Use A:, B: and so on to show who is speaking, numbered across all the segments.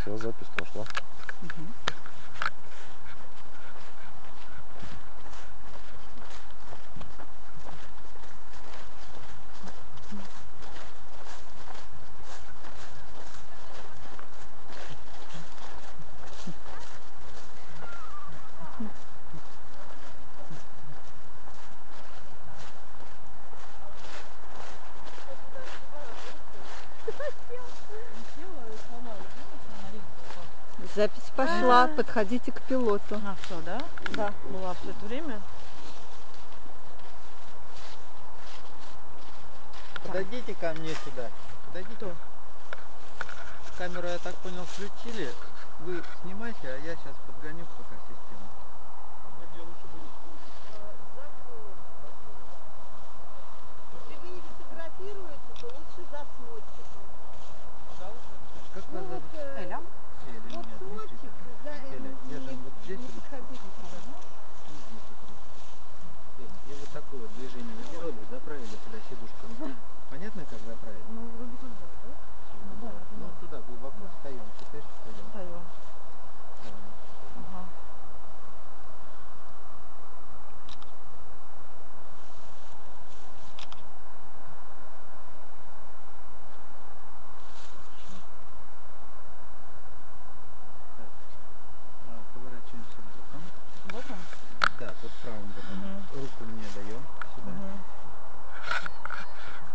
A: Все, запись пошла.
B: Запись пошла, подходите к пилоту.
C: А, все, да? Да. Была все это время.
D: Подойдите ко мне сюда. Подойдите. Камеру, я так понял, включили. Вы снимайте, а я сейчас подгоню пока систему.
E: Если вы не фотографируете, то лучше за смотчиком.
D: Как вас зовут?
E: Эля.
D: Эля, Вот меня Дмитрий. смотчик, за, Эля, не, держим вот здесь не ручку. подходите. И вот такое вот движение вы делали, заправили туда сидушку. Понятно, как заправить?
C: Ну, вроде как да, да?
D: Ну, ну, туда глубоко встаем. Теперь встаем.
C: Встаем. Ага.
D: А, Поворачиваемся боком.
C: Боком?
D: Да, вот правым боком. Мгм. Руку мне даем сюда. Мгм.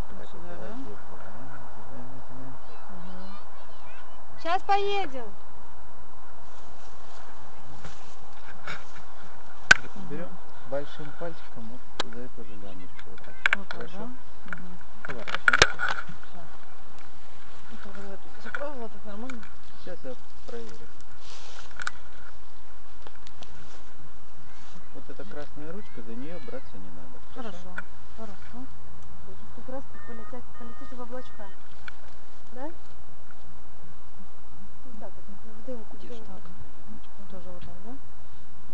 C: Так, Сюда, вот, да? давай,
D: сверху, да. Называем, называем.
C: Мгм.
E: Сейчас поедем.
D: Берем большим пальчиком вот за эту же лямочку. Вот так. Вот Хорошо? да? Бы
C: это Заправила так нормально?
D: Сейчас я проверю. Вот эта красная ручка, за нее браться не надо. Хорошо.
C: Хорошо.
E: Как раз полетят, полетите в облачка. Да? Вот так вот, в дымку, в Так. дымку.
C: Тоже вот так, да? Ну,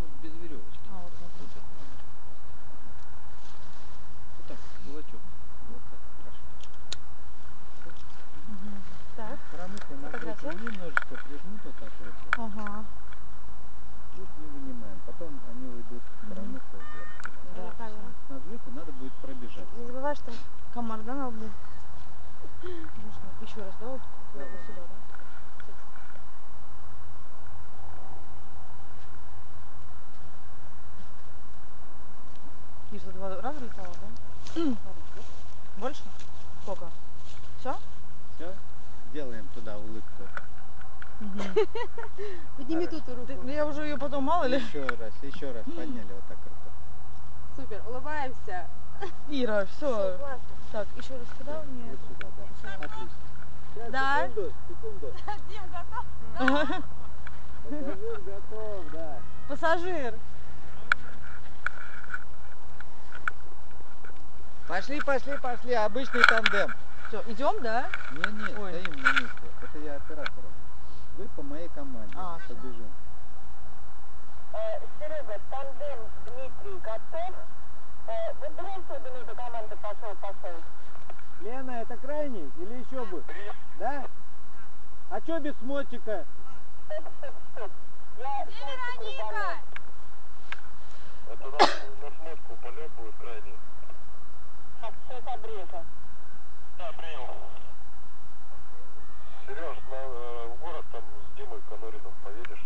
D: вот без веревочки. А, вот так. Вот, это. вот так, кулачок. Вот так, хорошо. Так. Фотография? немножечко прижмут вот так руки.
C: Ага.
D: Чуть не вынимаем. Потом они уйдут в промысл вверх.
E: Да, камера.
D: На взлете надо будет пробежать. Не
E: забывай, что
C: Комар, да, на лбу? Еще раз, да, вот, Да, вот да, сюда, да? И что, два раза летала, да? Больше? Сколько? Все?
D: Все? Делаем туда улыбку.
E: Подними тут руку.
C: Я уже ее потом мало ли. Еще
D: раз, еще раз подняли вот так руку.
E: Супер, улыбаемся.
C: Ира, все. Так, еще раз куда мне? Вот
D: сюда, да. Отлично. Сейчас, Да. секунду, секунду.
F: Дим, готов?
D: Пассажир готов, да.
C: Пассажир.
D: Пошли, пошли, пошли. Обычный тандем.
C: Все, идем, да?
D: Не, не, Ой. стоим на месте. Это я оператором. Вы по моей команде А, побежим.
G: Серега, тандем Дмитрий готов. Э, Выбросил минуту команды пошел, пошел.
D: Лена, это крайний или еще будет? Да? А что без смотчика? Стоп, стоп, стоп.
G: Я
F: Вероника!
H: Это на, на смотку полет будет крайний.
G: сейчас обрежу. Да, принял.
H: Сереж, на Конурином поедешь?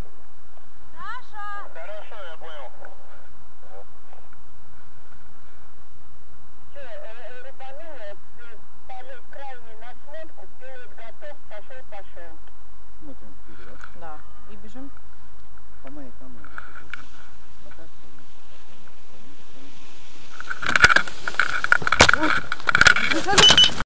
F: Саша! Хорошо, я понял. Вот. Э,
G: э, Рыбанула, э, полез крайний на сметку, перед готов, пошел, пошел.
D: Смотрим вперед.
C: Да, и бежим.
D: По моей команде.